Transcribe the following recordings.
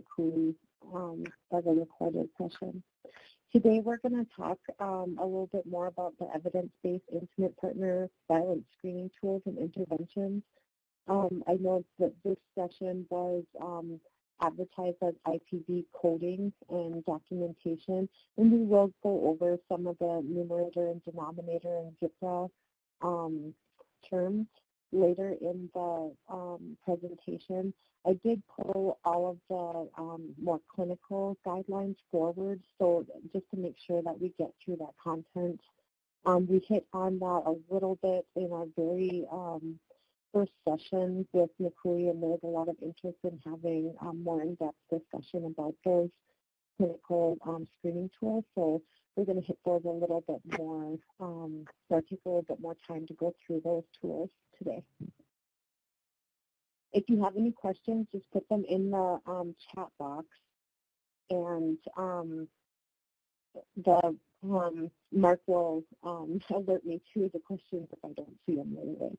NCUIH um, as a recorded session. Today we're going to talk um, a little bit more about the evidence-based intimate partner violence screening tools and interventions. Um, I know that this session was um, advertised as IPV coding and documentation, and we will go over some of the numerator and denominator and GPRA um, terms later in the um, presentation. I did pull all of the um, more clinical guidelines forward, so just to make sure that we get through that content. Um, we hit on that a little bit in our very um, first session with NCUIH, and there's a lot of interest in having more in-depth discussion about those clinical um, screening tools. So we're going to hit those a little bit more, um, so I'll take a little bit more time to go through those tools today. If you have any questions, just put them in the um, chat box, and um, the um, Mark will um, alert me to the questions if I don't see them right away.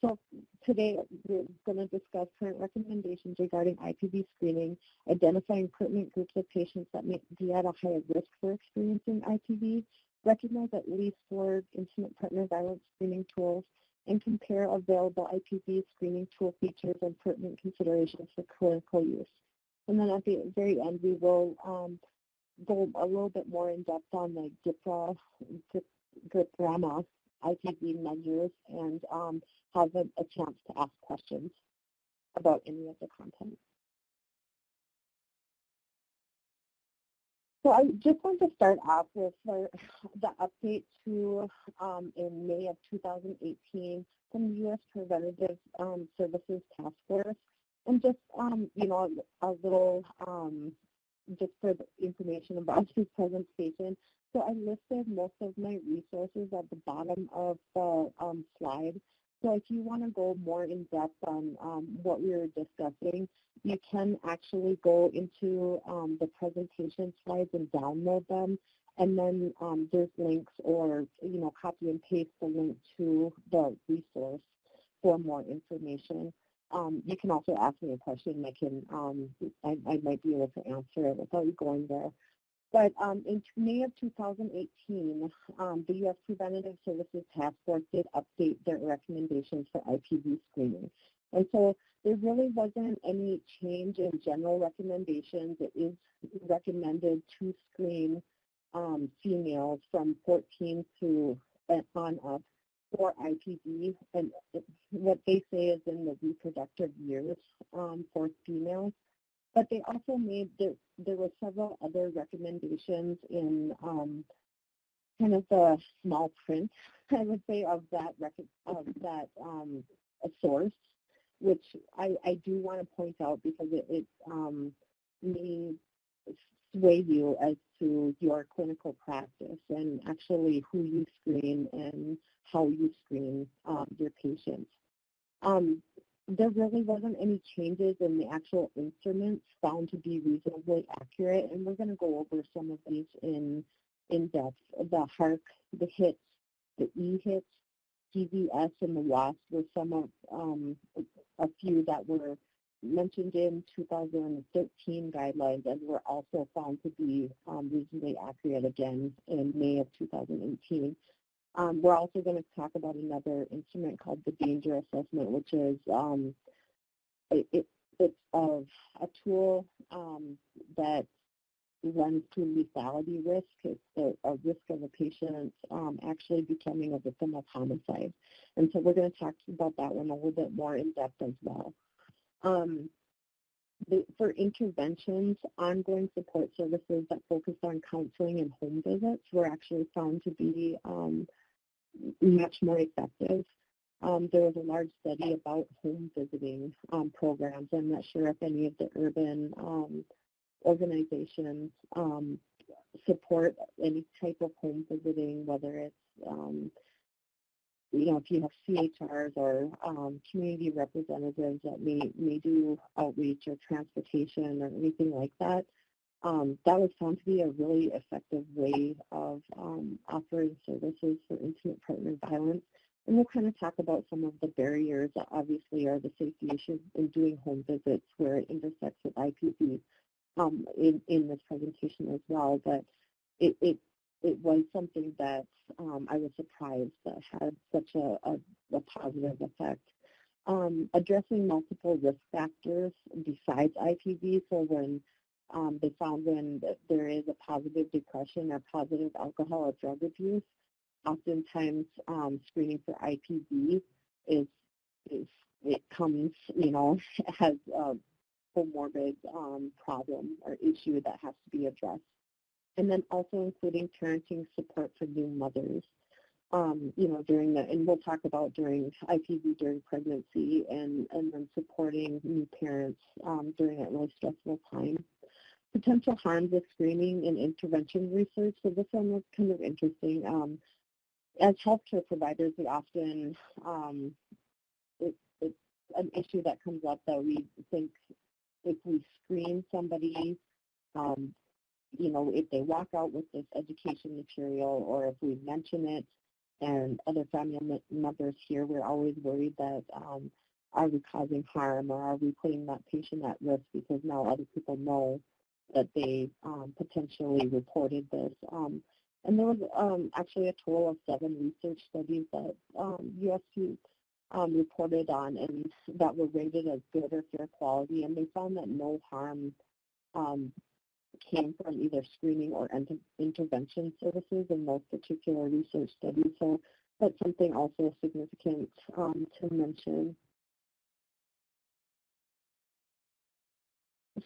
So today we're going to discuss current recommendations regarding IPV screening, identifying pertinent groups of patients that may be at a higher risk for experiencing IPV, recognize at least four intimate partner violence screening tools, and compare available IPV screening tool features and pertinent considerations for clinical use. And then at the very end, we will um, go a little bit more in depth on the IPV measures and um, have a, a chance to ask questions about any of the content. So I just want to start off with the update to um, in May of 2018 from the U.S. Preventative um, Services Task Force, and just um, you know a, little um, just for information about this presentation. So I listed most of my resources at the bottom of the um, slide. So if you want to go more in depth on um, what we were discussing, you can actually go into um, the presentation slides and download them. And then um, there's links or, you know, copy and paste the link to the resource for more information. Um, you can also ask me a question. I can, um, I, I, might be able to answer it without you going there. But um, in May of 2018, um, the U.S. Preventative Services Task Force did update their recommendations for IPV screening. And so there really wasn't any change in general recommendations. It is recommended to screen um, females from 14 to on up for IPV. And what they say is in the reproductive years um, for females. But they also made, there, there were several other recommendations in um, kind of the small print, I would say, of that, of that um, source, which I, I do want to point out because it, it um, may sway you as to your clinical practice and actually who you screen and how you screen um, your patients. Um, there really wasn't any changes in the actual instruments found to be reasonably accurate, and we're going to go over some of these in in depth. The HARK, the HITS, the E-HITS, PVS, and the WAST were some of um, a few that were mentioned in 2013 guidelines and were also found to be um, reasonably accurate again in May of 2018. Um, we're also going to talk about another instrument called the danger assessment, which is um, it, it, it's a, a tool um, that runs to lethality risk. It's a, a risk of a patient um, actually becoming a victim of homicide. And so we're going to talk about that one a little bit more in depth as well. Um, for interventions, ongoing support services that focus on counseling and home visits were actually found to be um, much more effective. Um, there was a large study about home visiting um, programs. I'm not sure if any of the urban um, organizations um, support any type of home visiting, whether it's um, you know, if you have CHRs or um, community representatives that may, may do outreach or transportation or anything like that, um, that was found to be a really effective way of um, offering services for intimate partner violence. And we'll kind of talk about some of the barriers that obviously are the safety issues in doing home visits where it intersects with IPV. um, in, in this presentation as well, but it, it, it was something that um, I was surprised that had such a, a, a positive effect. Um, addressing multiple risk factors besides IPV, so when um, they found when there is a positive depression or positive alcohol or drug abuse, oftentimes um, screening for IPV is, is it comes, you know, has a comorbid um, problem or issue that has to be addressed. And then also including parenting support for new mothers. Um, you know, during the, and we'll talk about during IPV during pregnancy and, and then supporting new parents um, during that really stressful time. Potential harms of screening and intervention research. So this one was kind of interesting. Um, as healthcare providers, we often, um, it, it's an issue that comes up that we think if we screen somebody, um, you know, if they walk out with this education material or if we mention it and other family members here, we're always worried that um, are we causing harm or are we putting that patient at risk because now other people know that they um, potentially reported this. Um, and there was um, actually a total of seven research studies that um, USP um, reported on and that were rated as good or fair quality, and they found that no harm um, came from either screening or inter intervention services in those particular research studies. So that's something also significant um, to mention.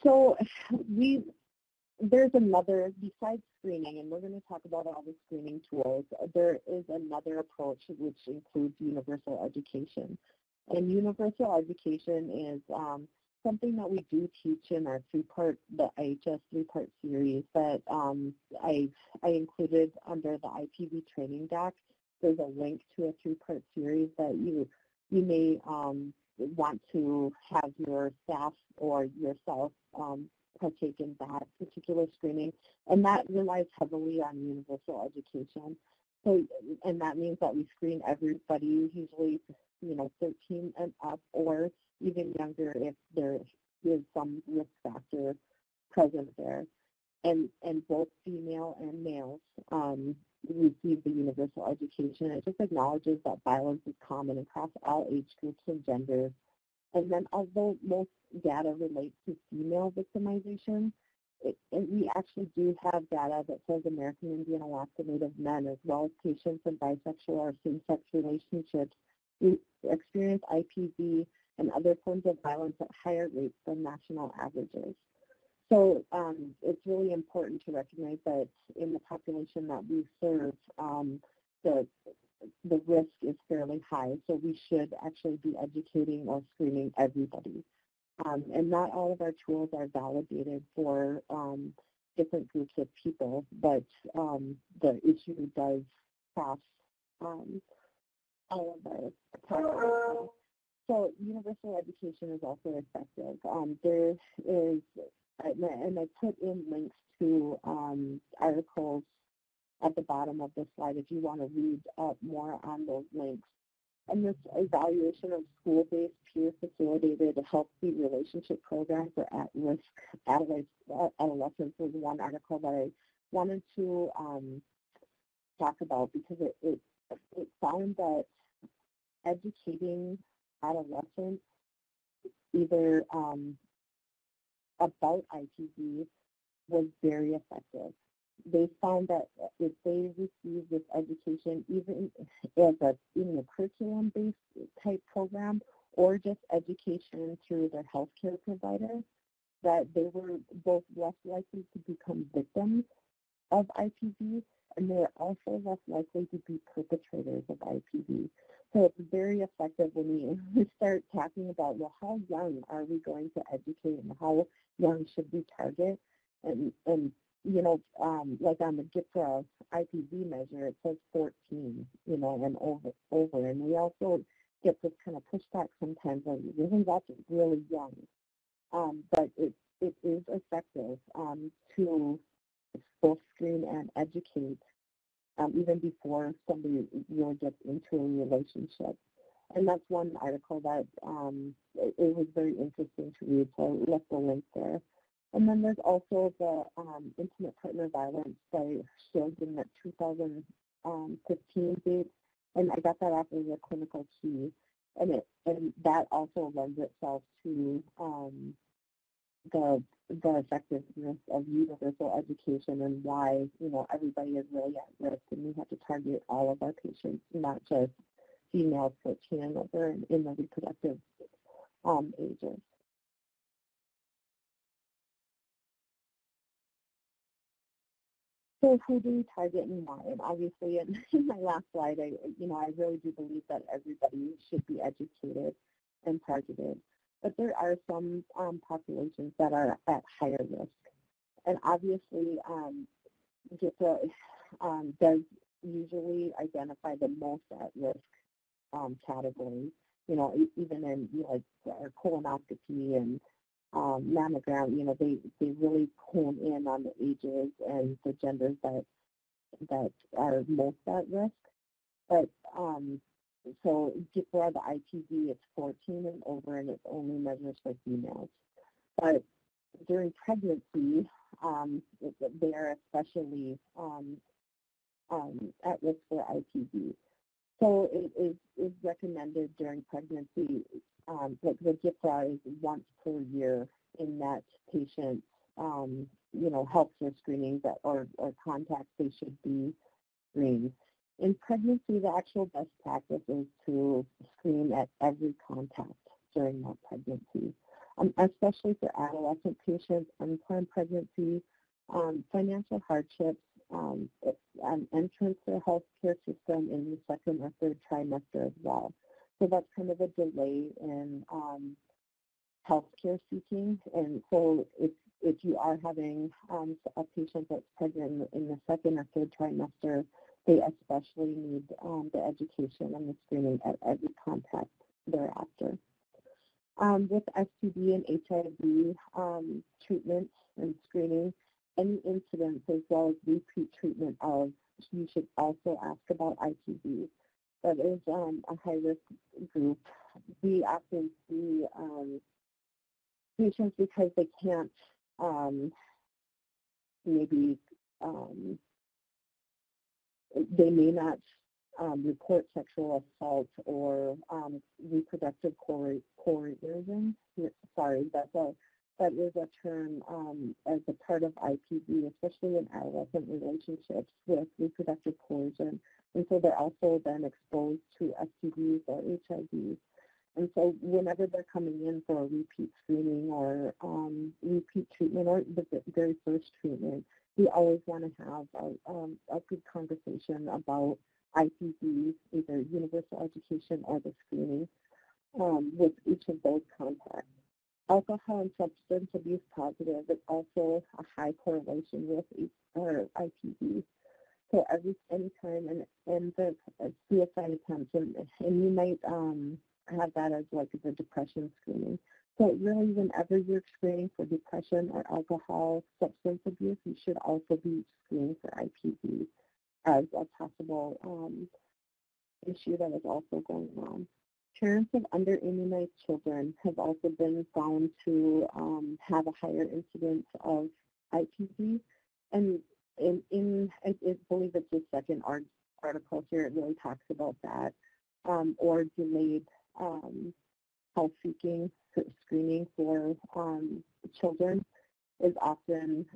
So we there's another, besides screening, and we're going to talk about all the screening tools, there is another approach which includes universal education. And universal education is um, something that we do teach in our three-part, the IHS three-part series that um, I, I included under the IPV training deck. There's a link to a three-part series that you, you may um, want to have your staff or yourself um, partake in that particular screening, and that relies heavily on universal education. So, and that means that we screen everybody, usually, you know, 13 and up, or even younger if there is some risk factor present there. And, and both female and males um, receive the universal education. It just acknowledges that violence is common across all age groups and genders, and then although most data relates to female victimization, it, we actually do have data that says American Indian Alaska Native men, as well as patients in bisexual or same-sex relationships, experience IPV and other forms of violence at higher rates than national averages. So um, it's really important to recognize that in the population that we serve, um, the the risk is fairly high, so we should actually be educating or screening everybody. Um, and not all of our tools are validated for um, different groups of people, but um, the issue does cross um, all of our. So universal education is also effective. Um, there is, and I put in links to um, articles at the bottom of the slide if you want to read up more on those links. And this evaluation of school-based peer-facilitated healthy relationship program for at-risk adolescents was one article that I wanted to um, talk about because it, it, it found that educating adolescents either um, about IPV was very effective they found that if they received this education, even as a in a curriculum-based type program or just education through their healthcare provider, that they were both less likely to become victims of IPV and they're also less likely to be perpetrators of IPV. So it's very effective when we start talking about, well, how young are we going to educate and how young should we target? And, and you know, um, like on the GPRA IPV measure, it says 14, you know, and over, over. And we also get this kind of pushback sometimes, like, really, that's really young. Um, but it, it is effective um, to both screen and educate um, even before somebody really gets into a relationship. And that's one article that um, it, it was very interesting to read, so I left the link there. And then there's also the um, intimate partner violence by in that 2015 um, date, and I got that off as a clinical key, and it and that also lends itself to um, the the effectiveness of universal education and why you know everybody is really at risk, and we have to target all of our patients, not just females 14 and over in, in the reproductive um, ages. So who do we target and why? And obviously, in, in my last slide, I you know I really do believe that everybody should be educated and targeted. But there are some um, populations that are at higher risk, and obviously, um, GPRA um, does usually identify the most at risk um, categories. You know, even in you know, like colonoscopy and um, mammogram, you know, they, they really hone in on the ages and the genders that that are most at risk. But um, so for the IPV, it's 14 and over, and it only measures for females. But during pregnancy, um, they are especially um, um, at risk for IPV. So it is, recommended during pregnancy um, like the GPRA is once per year in that patient, um, you know, healthcare screenings that, or, or contacts they should be screened. In pregnancy, the actual best practice is to screen at every contact during that pregnancy, um, especially for adolescent patients, unplanned pregnancy, um, financial hardships, um, an entrance to the healthcare system in the second or third trimester as well. So that's kind of a delay in um, healthcare seeking. And so if, if you are having um, a patient that's pregnant in the second or third trimester, they especially need um, the education and the screening at every contact thereafter. Um, with STD and HIV um, treatment and screening, any incidents as well as repeat treatment of, you should also ask about IPV that is um, a high-risk group, we often see um, patients because they can't um, maybe um, they may not um, report sexual assault or um, reproductive coercion. Sorry, that's a that is a term um, as a part of IPV, especially in adolescent relationships with reproductive coercion. And so they're also then exposed to STDs or HIVs. And so whenever they're coming in for a repeat screening or um, repeat treatment or the very first treatment, we always want to have a, um, a good conversation about IPV, either universal education or the screening um, with each of those contacts. Alcohol and substance abuse positive is also a high correlation with IPV. So every anytime and and the suicide attempts and, and you might um, have that as like the depression screening. So really, whenever you're screening for depression or alcohol substance abuse, you should also be screening for IPV as a possible um, issue that is also going on. Parents of under-immunized children have also been found to um, have a higher incidence of IPV. And in, in I, believe it's the second art, article here, it really talks about that, um, or delayed um, health seeking screening for um, children is often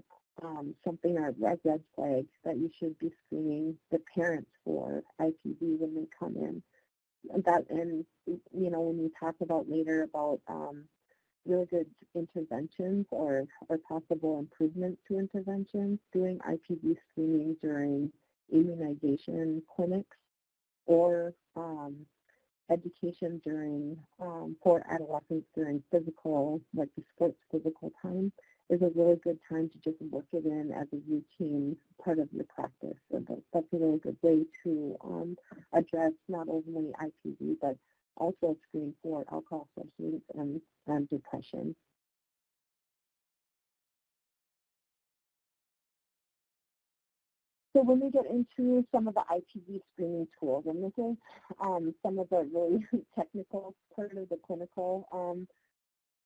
um, something or a red flag that you should be screening the parents for IPV when they come in. That and you know when we talk about later about um, really good interventions or or possible improvements to interventions, doing IPV screening during immunization clinics or um, education during um, for adolescents during physical like the sports physical time is a really good time to just work it in as a routine part of your practice. So that's a really good way to um, address not only IPV, but also screen for alcohol substance and, and depression. So when we get into some of the IPV screening tools, and this is um, some of the really technical part of the clinical um,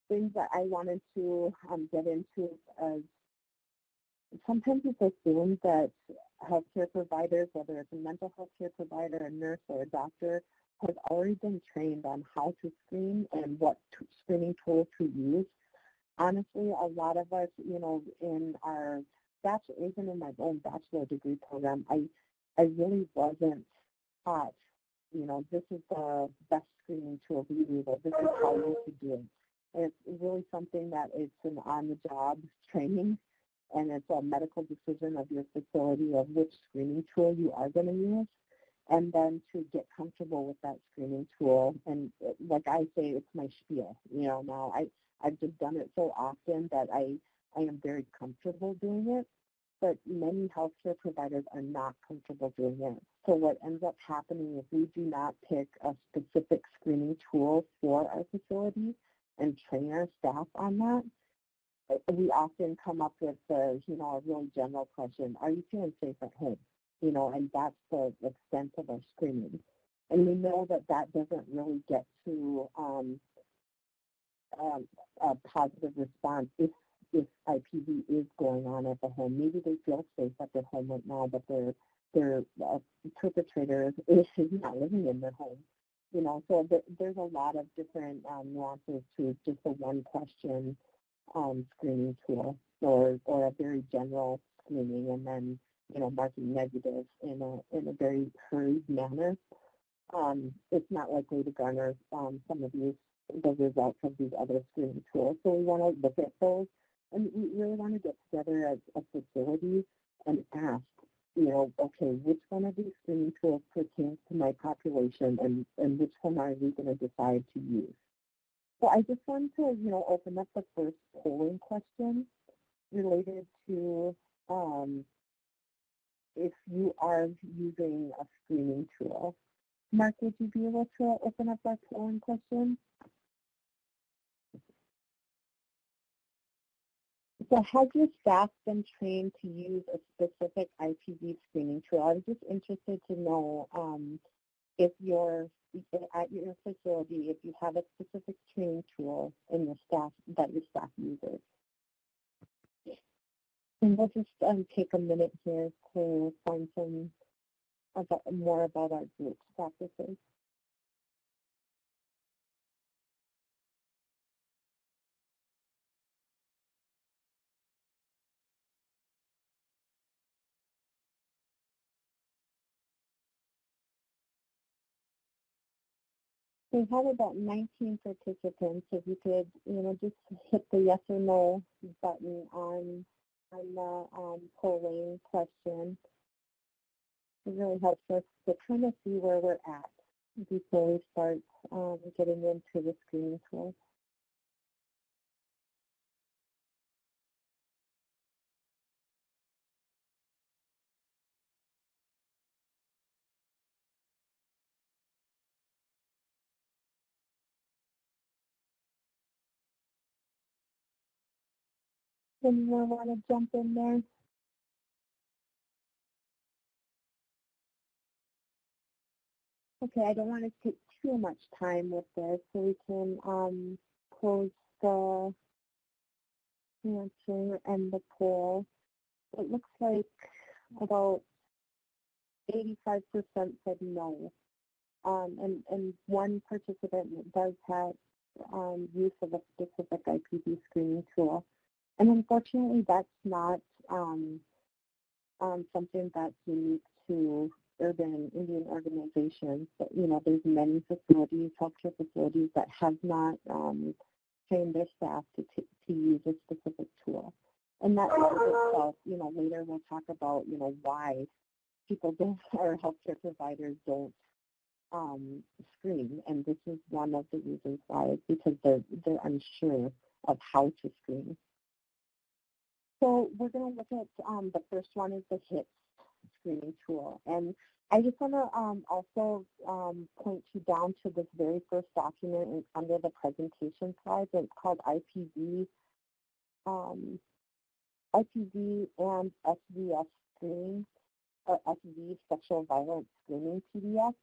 things that I wanted to um, get into as sometimes it's assumed that healthcare providers, whether it's a mental health care provider, a nurse, or a doctor, has already been trained on how to screen and what screening tools to use. Honestly, a lot of us, you know, in our bachelor, even in my own bachelor degree program, I, I really wasn't taught, you know, this is the best screening tool we use, this is how you should do it. It's really something that it's an on-the-job training, and it's a medical decision of your facility of which screening tool you are going to use and then to get comfortable with that screening tool. And like I say, it's my spiel. You know, now I I've just done it so often that I I am very comfortable doing it. But many healthcare providers are not comfortable doing it. So what ends up happening is we do not pick a specific screening tool for our facility and train our staff on that. We often come up with the, you know, a really general question, are you feeling safe at home? you know, and that's the extent of our screening. And we know that that doesn't really get to um, um, a positive response if if IPV is going on at the home. Maybe they feel safe at their home right now, but their their uh, perpetrator is, not living in their home. You know, so th- there's a lot of different um, nuances to just a one question um, screening tool or or a very general screening, and then you know, marking negative in a, in a very hurried manner, um, it's not likely to garner um, some of these, the results of these other screening tools. So we want to look at those and we really want to get together as a facility and ask, you know, okay, which one of these screening tools pertains to my population and, and which one are we going to decide to use? So I just wanted to, you know, open up the first polling question related to um, if you are using a screening tool. Mark, would you be able to open up that polling question? So has your staff been trained to use a specific IPV screening tool? I was just interested to know um, if you're at your facility, if you have a specific training tool in your staff that your staff uses. And we'll just um, take a minute here to find some about, more about our group practices. We have about 19 participants. If you could, you know, just hit the yes or no button on on the um, polling question. It really helps us to kind of see where we're at before we start um, getting into the screening tool. Anyone want to jump in there? Okay, I don't want to take too much time with this, so we can um, close the answer and the poll. It looks like about 85% said no. Um, and, and one participant does have um, use of a specific IPV screening tool. And unfortunately, that's not um, um, something that's unique to urban Indian organizations. But, you know, there's many facilities, healthcare facilities that have not um, trained their staff to, to use a specific tool. And that itself, you know, later we'll talk about, you know, why people don't, or healthcare providers don't um, screen. And this is one of the reasons why, is because they're, they're unsure of how to screen. So we're going to look at um, the first one is the HITS screening tool. And I just want to um, also um, point you down to this very first document under the presentation slides. It's called IPV, um, IPV and SVS screening, or SV Sexual Violence Screening PDF.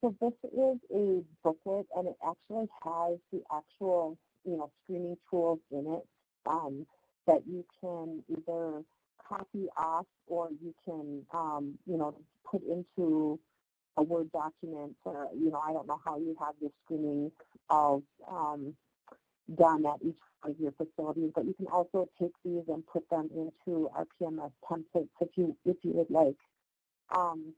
So this is a booklet, and it actually has the actual you know, screening tools in it um, that you can either copy off or you can, um, you know, put into a Word document or, you know, I don't know how you have your screening of um, done at each of your facilities, but you can also take these and put them into our PMS templates if you if you would like. Um,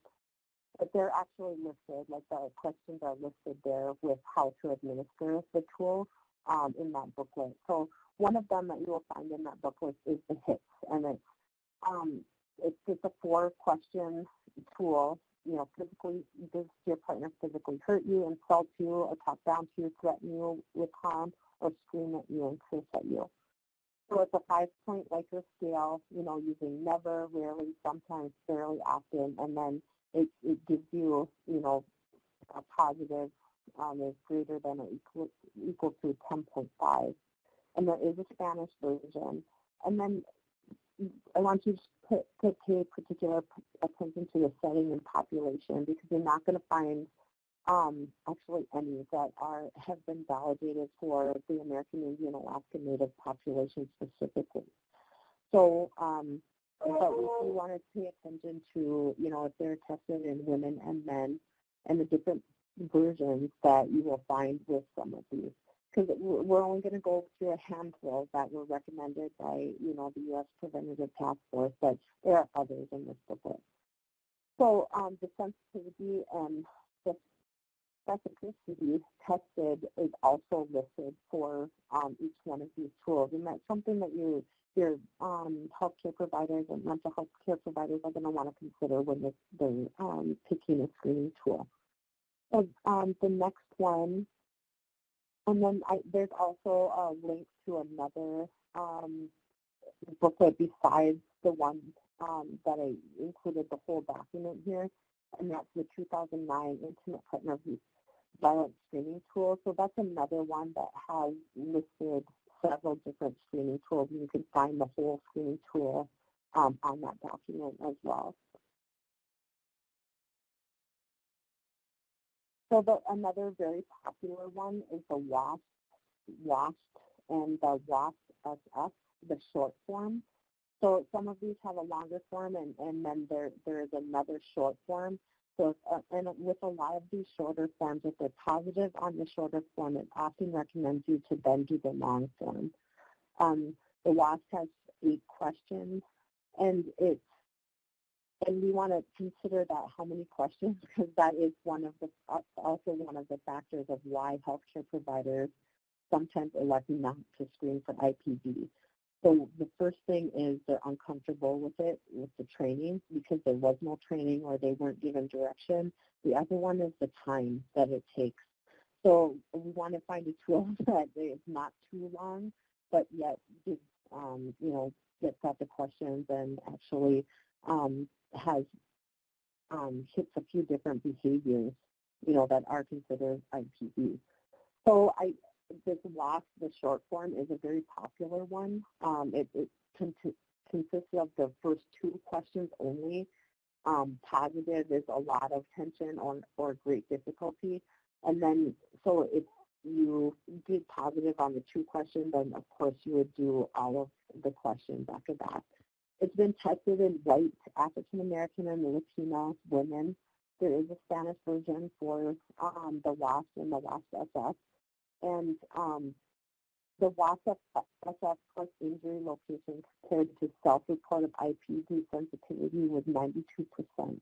but they're actually listed, like the questions are listed there with how to administer the tool um, in that booklet. So one of them that you will find in that booklet is the HITS, and it's um, it's just a four question tool. You know, physically, does your partner physically hurt you, insult you, or talk down to you, threaten you with harm, or scream at you and curse at you? So it's a five-point Likert scale, you know, using never, rarely, sometimes, fairly often, and then it, it gives you, you know, a positive um, is greater than or equal, equal to 10.5. And there is a Spanish version. And then I want you to, pay particular attention to the setting and population because you're not going to find um, actually any that are have been validated for the American Indian Alaska Native population specifically. So, um, but if you want to pay attention to, you know, if they're tested in women and men and the different versions that you will find with some of these. Because we're only going to go through a handful that were recommended by, you know, the U.S. Preventative Task Force, but there are others in this booklet. So um, the sensitivity and the specificity tested is also listed for um, each one of these tools, and that's something that you, your um, healthcare providers and mental health care providers are going to want to consider when they're um, picking a screening tool. Um, the next one, and then I, there's also a link to another um, booklet besides the one um, that I included the whole document here, and that's the 2009 Intimate Partner Violence Screening Tool. So that's another one that has listed several different screening tools, and you can find the whole screening tool um, on that document as well. So the, another very popular one is the WAST, WAST and the WAST-SF, the short form. So some of these have a longer form, and, and then there, there is another short form. So uh, and with a lot of these shorter forms, if they're positive on the shorter form, it often recommends you to then do the long form. Um, the WAST has eight questions, and it's and we want to consider that how many questions because that is one of the also one of the factors of why healthcare providers sometimes elect not to screen for IPV. So the first thing is they're uncomfortable with it, with the training, because there was no training or they weren't given direction. The other one is the time that it takes. So we want to find a tool that is not too long, but yet gives, um, you know, gets at the questions and actually um, has um, hits a few different behaviors, you know, that are considered IPV. So I, this WAST, the short form, is a very popular one. Um, it, it consists of the first two questions only. Um, positive is a lot of tension or, or great difficulty. And then, so if you did positive on the two questions, then of course you would do all of the questions after that. It's been tested in white African American and Latino women. There is a Spanish version for um, the WAST and the WAST-SF. And um, the WAST-SF plus injury location compared to self-reported IPV sensitivity was 92%.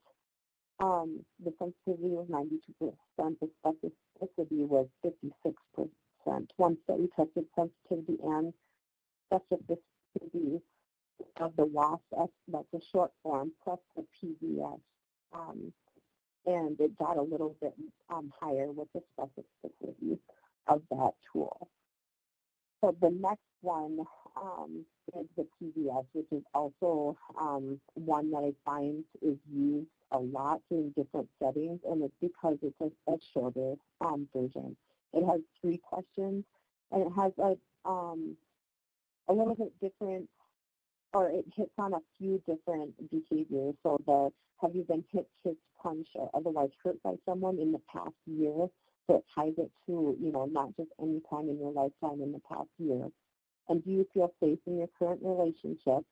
Um, the sensitivity was 92%, the specificity was 56%. One study tested sensitivity and specificity of the WAST, that's a short form, plus the PVS. Um, and it got a little bit um, higher with the specificity of that tool. So the next one um, is the PVS, which is also um, one that I find is used a lot in different settings, and it's because it's a, a shorter um, version. It has three questions, and it has a, um, a little bit different or it hits on a few different behaviors. So the have you been hit, kicked, punched, or otherwise hurt by someone in the past year? So it ties it to, you know, not just any time in your lifetime in the past year. And do you feel safe in your current relationship?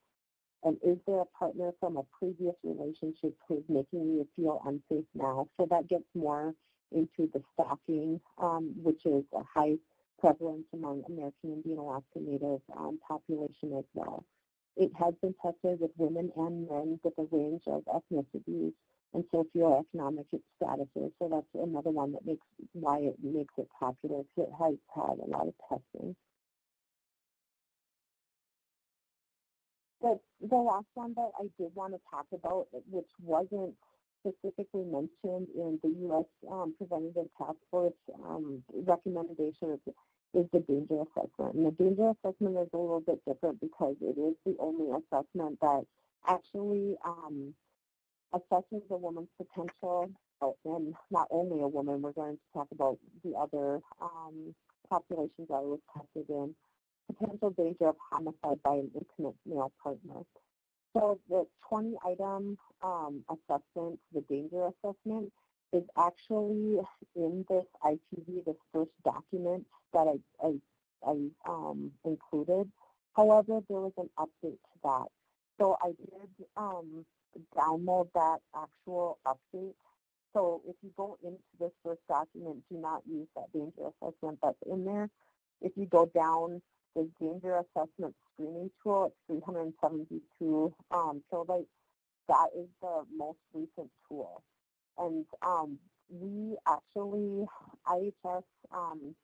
And is there a partner from a previous relationship who's making you feel unsafe now? So that gets more into the stalking, um, which is a high prevalence among American Indian Alaska Native um, population as well. It has been tested with women and men with a range of ethnicities and socioeconomic statuses. So that's another one that makes why it makes it popular. because It has had a lot of testing. The, the last one that I did want to talk about, which wasn't specifically mentioned in the U.S. Um, Preventative Task Force um, recommendation is, the danger assessment. And the danger assessment is a little bit different because it is the only assessment that actually um, assesses a woman's potential, and not only a woman, we're going to talk about the other um, populations that was tested in, potential danger of homicide by an intimate male partner. So the 20 item um, assessment, the danger assessment, is actually in this IPV, this first document that I, I, I um, included. However, there was an update to that. So I did um, download that actual update. So if you go into this first document, do not use that danger assessment that's in there. If you go down the danger assessment screening tool, it's 372 um, kilobytes. That is the most recent tool. And um, we actually, IHS um,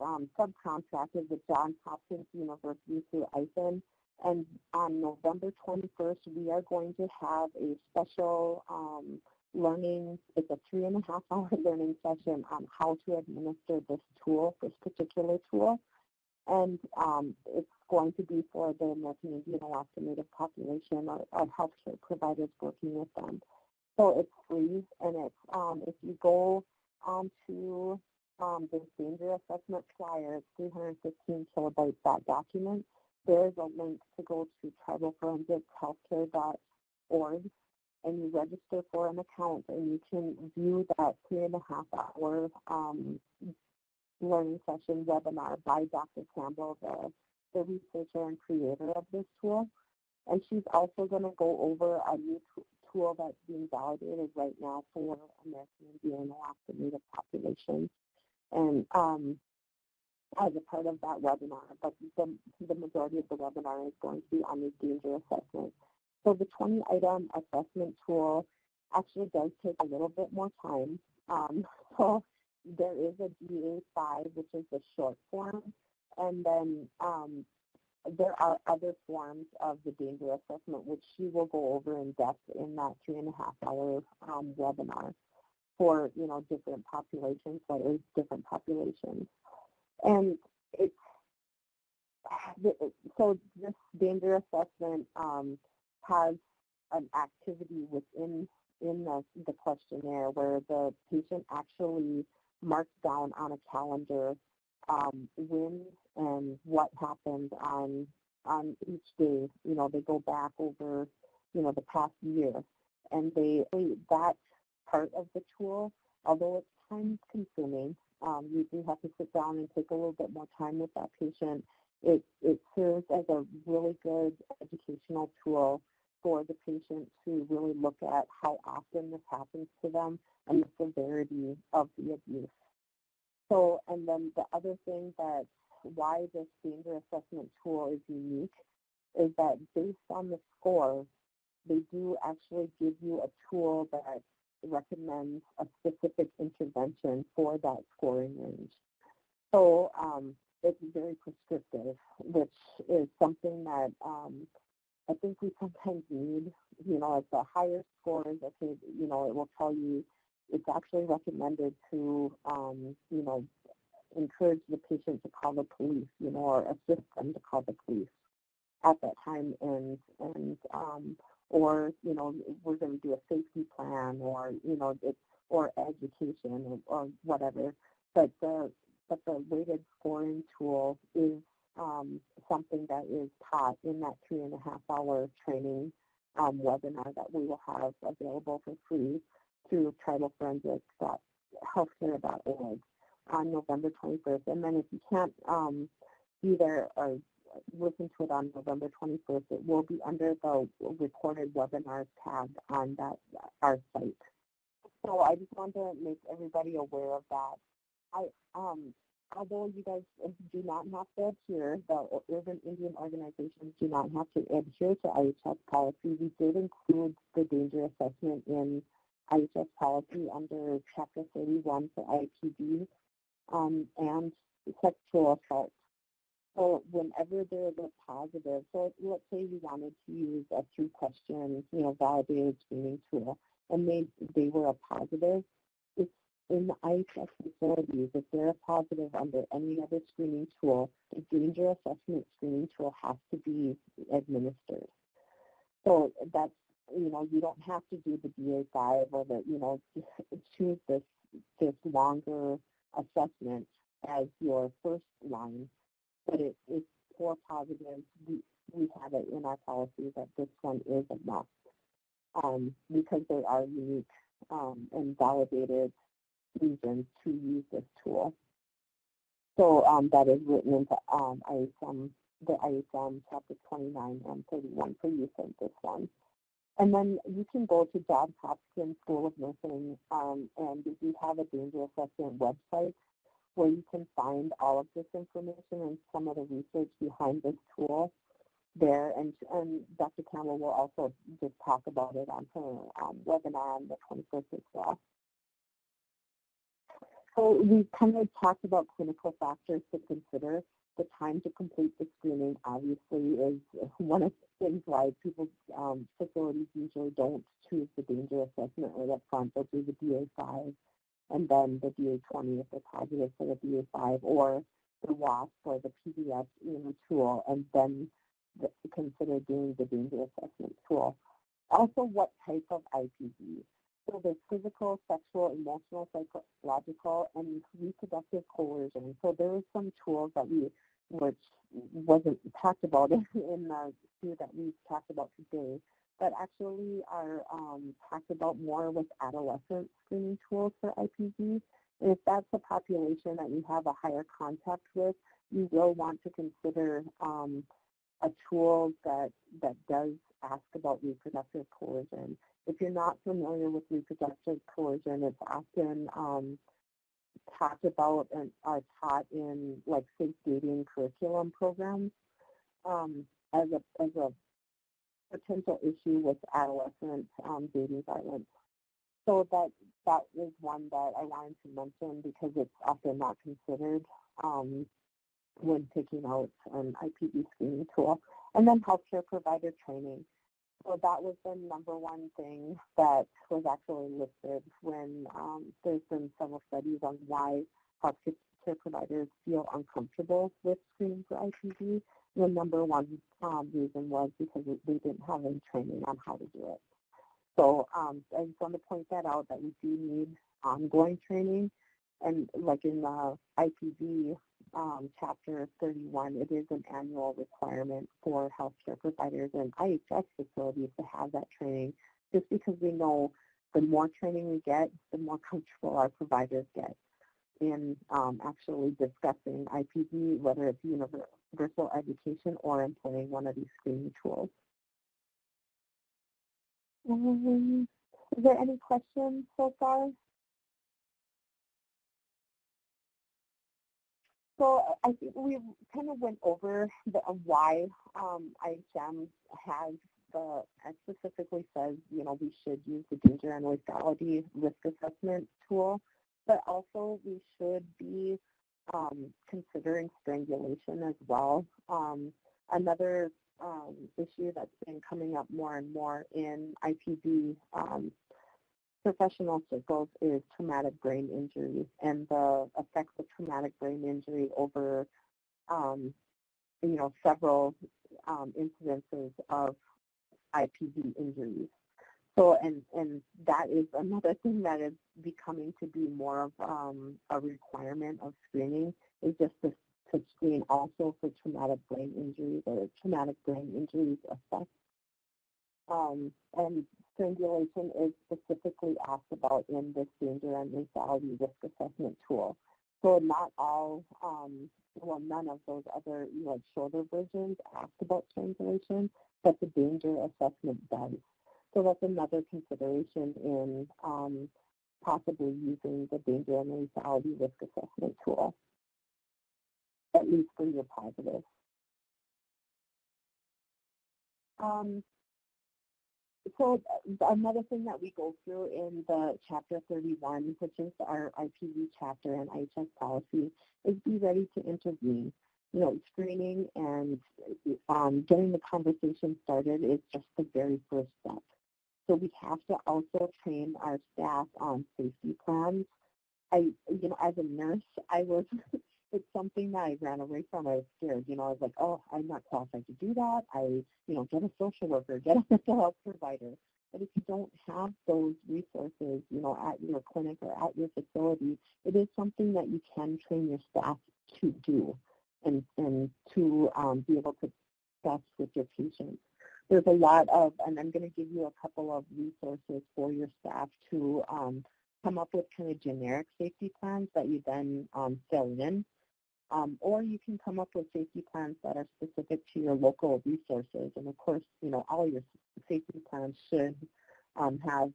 um, subcontracted with Johns Hopkins University through ISIN and on November 21st, we are going to have a special um, learning, it's a three and a half hour learning session on how to administer this tool, this particular tool. And um, it's going to be for the American Indian Native population or, or healthcare providers working with them. So it's free, and it's um, if you go onto um, this danger assessment flyer, it's 315 kilobytes that document there is a link to go to tribalforensichealthcare.org and you register for an account and you can view that three and a half hour um, learning session webinar by Dr. Campbell, the, the researcher and creator of this tool. And she's also going to go over a new tool that's being validated right now for American Indian and Alaska Native populations. And um, as a part of that webinar, but the, the majority of the webinar is going to be on the danger assessment. So the 20 item assessment tool actually does take a little bit more time. Um, so there is a DA5, which is the short form, and then um, there are other forms of the danger assessment, which she will go over in depth in that three and a half hour um, webinar for, you know, different populations, that is different populations. And it's so this danger assessment um, has an activity within in the, the questionnaire where the patient actually marks down on a calendar um, when and what happened on on each day. You know, they go back over you know the past year, and they that part of the tool, although it's time consuming, um, you do have to sit down and take a little bit more time with that patient. It, it serves as a really good educational tool for the patient to really look at how often this happens to them and the severity of the abuse. So, and then the other thing that why this danger assessment tool is unique is that based on the score, they do actually give you a tool that recommends a specific intervention for that scoring range. So um, it's very prescriptive, which is something that um, I think we sometimes need. You know, as the higher scores, okay, you know, it will tell you it's actually recommended to, um, you know, encourage the patient to call the police, you know, or assist them to call the police at that time and and um, or you know we're going to do a safety plan or you know it's or education or, or whatever. But the but the weighted scoring tool is um, something that is taught in that three and a half hour training um, webinar that we will have available for free through tribalforensics.org healthcare.org on November 21st. And then if you can't um, be there or listen to it on November 21st, it will be under the recorded webinars tab on that our site. So I just want to make everybody aware of that. I um, although you guys do not have to adhere, the urban Indian organizations do not have to adhere to IHS policy. We did include the danger assessment in IHS policy under Chapter 31 for IPV um, and sexual assault. So whenever there is a positive, so let's say you wanted to use a three-question, you know, validated screening tool, and they they were a positive, it's in the IHS facilities, if they're a positive under any other screening tool, the danger assessment screening tool has to be administered. So that's, you know, you don't have to do the DA5 or the, you know, choose this, this longer assessment as your first line, but it, it's for positives. We, we have it in our policy that this one is a must um, because they are unique um, and validated reasons to use this tool. So um, that is written into um, IHM, the IHM chapter 29 and 31 for use of this one. And then you can go to Johns Hopkins School of Nursing um, and we have a danger assessment website where you can find all of this information and some of the research behind this tool there. And, and Dr. Campbell will also just talk about it on her um, webinar on the 21st as well. So we kind of talked about clinical factors to consider. The time to complete the screening obviously is one of the things why people um, facilities usually don't choose the danger assessment right up front. They'll do the DA5 and then the DA20 if they're positive for the DA5 or the WAST or the PVS you tool and then the, consider doing the danger assessment tool. Also, what type of IPV? There's physical, sexual, emotional, psychological, and reproductive coercion. So there some tools that we, which wasn't talked about in the two that we talked about today, but actually are um, talked about more with adolescent screening tools for IPV. And if that's a population that you have a higher contact with, you will want to consider um, a tool that, that does ask about reproductive coercion. If you're not familiar with reproductive coercion, it's often um, talked about and are taught in like safe dating curriculum programs um, as a as a potential issue with adolescent um, dating violence. So that that is one that I wanted to mention because it's often not considered um, when picking out an IPV screening tool. And then healthcare provider training. So that was the number one thing that was actually listed when um, there's been several studies on why healthcare providers feel uncomfortable with screening for IPV. The number one um, reason was because they didn't have any training on how to do it. So um, I just want to point that out that we do need ongoing training. And like in the IPV um, Chapter 31, it is an annual requirement for healthcare providers and IHS facilities to have that training, just because we know the more training we get, the more comfortable our providers get in um, actually discussing IPV, whether it's universal education or employing one of these screening tools. Um, is there any questions so far? So I think we kind of went over the why um, IHM has the, specifically says, you know, we should use the danger and lethality risk assessment tool, but also we should be um, considering strangulation as well. Um, another um, issue that's been coming up more and more in um, professional circles is traumatic brain injury and the effects of traumatic brain injury over, um, you know, several um, incidences of IPV injuries. So, and, and that is another thing that is becoming to be more of um, a requirement of screening is just to, to screen also for traumatic brain injuries or traumatic brain injuries effects. Um, and strangulation is specifically asked about in this danger and lethality risk assessment tool. So not all, um, well, none of those other you know, like shorter versions ask about strangulation, but the danger assessment does. So that's another consideration in um, possibly using the danger and lethality risk assessment tool, at least for your positive. Um, so another thing that we go through in the chapter 31, which is our IPV chapter and IHS policy, is be ready to intervene. You know, screening and um, getting the conversation started is just the very first step. So we have to also train our staff on safety plans. I, you know, as a nurse, I was it's something that I ran away from. I was scared. You know, I was like, oh, I'm not qualified to do that. I, you know, get a social worker, get a mental health provider. But if you don't have those resources, you know, at your clinic or at your facility, it is something that you can train your staff to do and, and to um, be able to discuss with your patients. There's a lot of, and I'm going to give you a couple of resources for your staff to um, come up with kind of generic safety plans that you then um, fill in. Um, or you can come up with safety plans that are specific to your local resources. And of course, you know, all your safety plans should um, have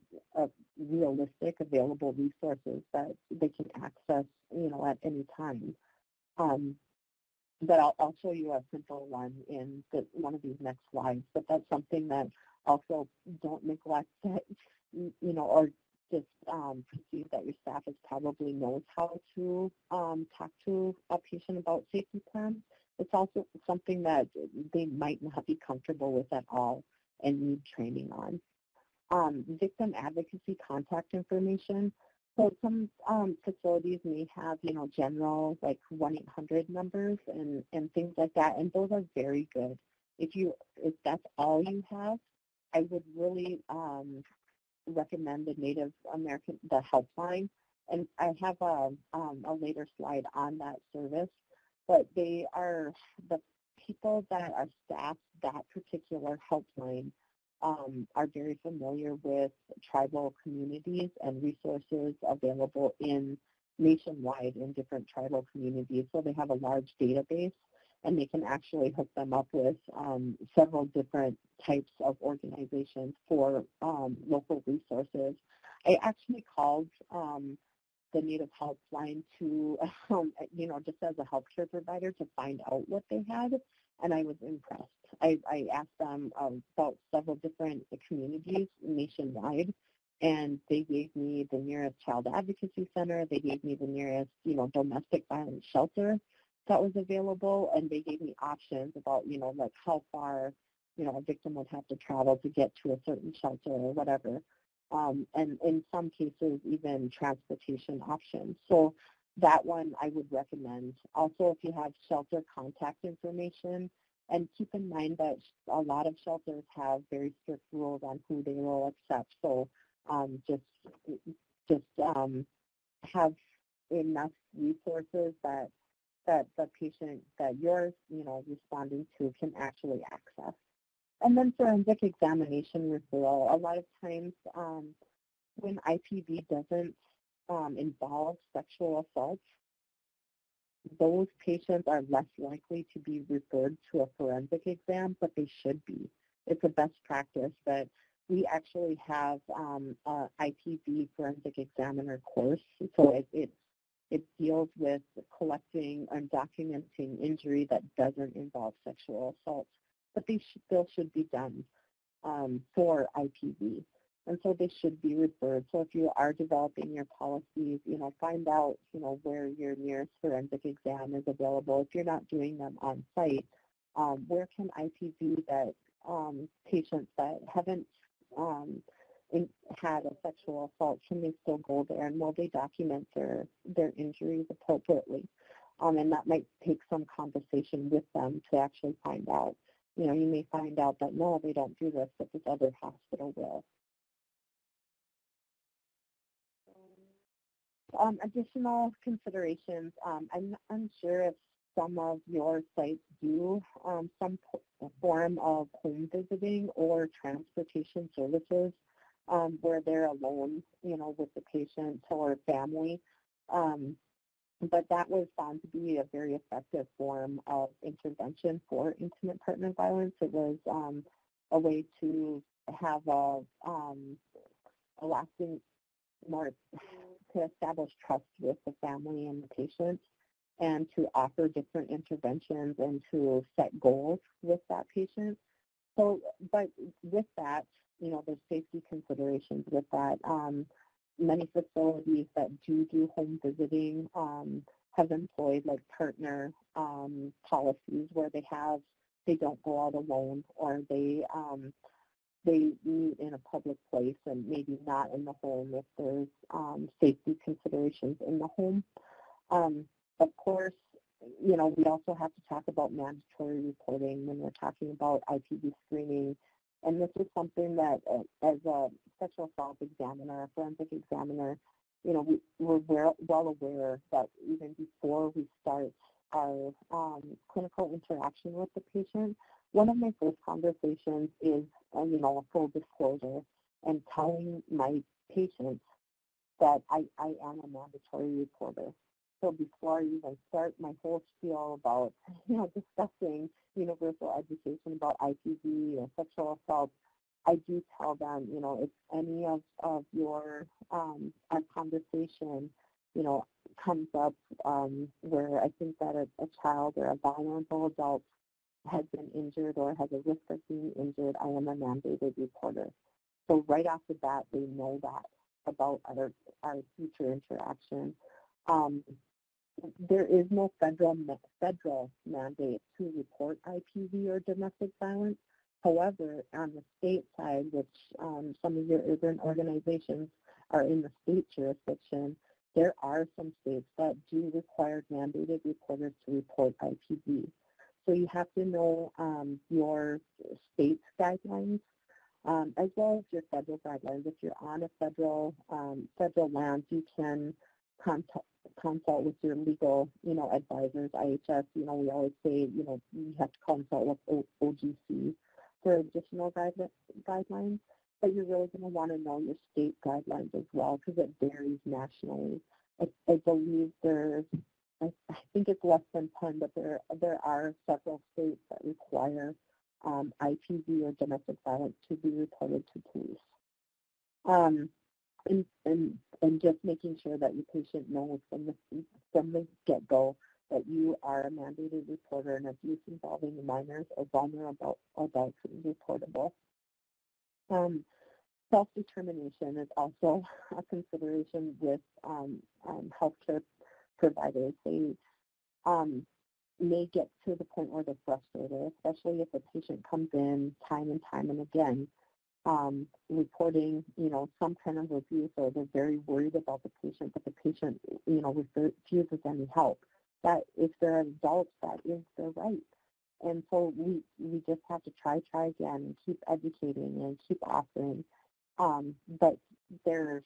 realistic available resources that they can access, you know, at any time. Um, but I'll, I'll, show you a simple one in the, one of these next slides. But that's something that also don't neglect that, you know, or just um, perceive that your staff is probably knows how to um, talk to a patient about safety plans. It's also something that they might not be comfortable with at all and need training on. Um, victim advocacy contact information. So some um, facilities may have, you know, general like 1-800 numbers and, and things like that, and those are very good. If you if that's all you have, I would really um, recommend the Native American, the helpline. And I have a, um, a later slide on that service, but they are the people that are staffed that particular helpline um, are very familiar with tribal communities and resources available in nationwide in different tribal communities. So they have a large database and they can actually hook them up with um, several different types of organizations for um, local resources. I actually called um, the Native Helpline to, um, you know, just as a healthcare provider to find out what they had, and I was impressed. I, I asked them about several different communities nationwide, and they gave me the nearest child advocacy center. They gave me the nearest, you know, domestic violence shelter that was available, and they gave me options about, you know, like how far, you know, a victim would have to travel to get to a certain shelter or whatever. Um, and in some cases, even transportation options. So that one I would recommend. Also, if you have shelter contact information, and keep in mind that a lot of shelters have very strict rules on who they will accept. So um, just just um, have enough resources that that the patient that you're, you know, responding to can actually access. And then forensic examination referral. A lot of times um, when IPV doesn't um, involve sexual assault, those patients are less likely to be referred to a forensic exam, but they should be. It's a best practice that we actually have um, a IPV forensic examiner course, so it, it's it deals with collecting and documenting injury that doesn't involve sexual assault, but these still should be done um, for IPV. And so they should be referred. So if you are developing your policies, you know, find out, you know, where your nearest forensic exam is available. If you're not doing them on site, um, where can IPV that um, patients that haven't um, had a sexual assault, can they still go there and will they document their, their injuries appropriately? Um, and that might take some conversation with them to actually find out. You know, you may find out that no, they don't do this, but this other hospital will. Um, additional considerations, um, I'm sure if some of your sites do um, some form of home visiting or transportation services um, where they're alone, you know, with the patient or family. Um, but that was found to be a very effective form of intervention for intimate partner violence. It was um, a way to have a, um, a lasting, more to establish trust with the family and the patient and to offer different interventions and to set goals with that patient. So, but with that, you know, there's safety considerations with that. Um, many facilities that do do home visiting um, have employed like partner um, policies where they have they don't go out alone or they um, they meet in a public place and maybe not in the home if there's um, safety considerations in the home. Um, of course, you know, we also have to talk about mandatory reporting when we're talking about IPV screening. And this is something that, uh, as a sexual assault examiner, a forensic examiner, you know, we, we're well, well aware that even before we start our um, clinical interaction with the patient, one of my first conversations is, uh, you know, full disclosure and telling my patients that I, I am a mandatory reporter. So before I even start my whole spiel about, you know, discussing universal education about IPV or sexual assault, I do tell them, you know, if any of, of your um, our conversation, you know, comes up um, where I think that a, a child or a vulnerable adult has been injured or has a risk of being injured, I am a mandated reporter. So right off the bat, they know that about our, our future interaction. Um, there is no federal federal mandate to report IPV or domestic violence. However, on the state side, which um, some of your urban organizations are in the state jurisdiction, there are some states that do require mandated reporters to report IPV. So you have to know um, your state guidelines um, as well as your federal guidelines. If you're on a federal um, federal land, you can contact, consult with your legal, you know, advisors, IHS. You know, we always say, you know, you have to consult with OGC for additional guide guidelines. But you're really going to want to know your state guidelines as well because it varies nationally. I, I believe there's I, I think it's less than 10, but there, there are several states that require um, IPV or domestic violence to be reported to police. Um, and, and, and just making sure that your patient knows from the, from the get-go that you are a mandated reporter and abuse involving minors or vulnerable adults is reportable. Um, self-determination is also a consideration with um, um, healthcare providers. They um, may get to the point where they're frustrated, especially if a patient comes in time and time and again um, reporting, you know, some kind of abuse or they're very worried about the patient, but the patient, you know, refuses any help. That if they're adults, that is their right. And so we, we just have to try, try again and keep educating and keep offering. Um, but there's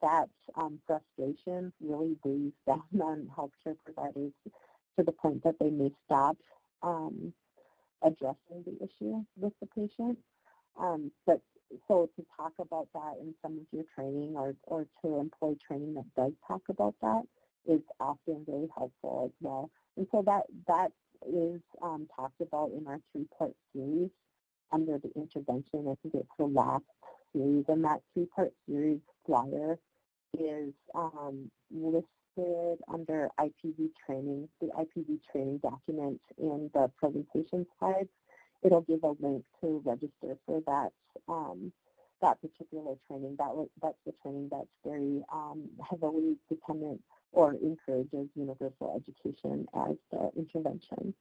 that um, frustration really weighs down on healthcare providers to the point that they may stop um, addressing the issue with the patient. Um, but so to talk about that in some of your training or, or to employ training that does talk about that is often very helpful as well. And so that that is um, talked about in our three-part series under the intervention. I think it's the last series, and that three-part series flyer is um, listed under IPV training, the IPV training document in the presentation slides. It'll give a link to register for that um, that particular training. That that's the training that's very um, heavily dependent or encourages universal education as the intervention.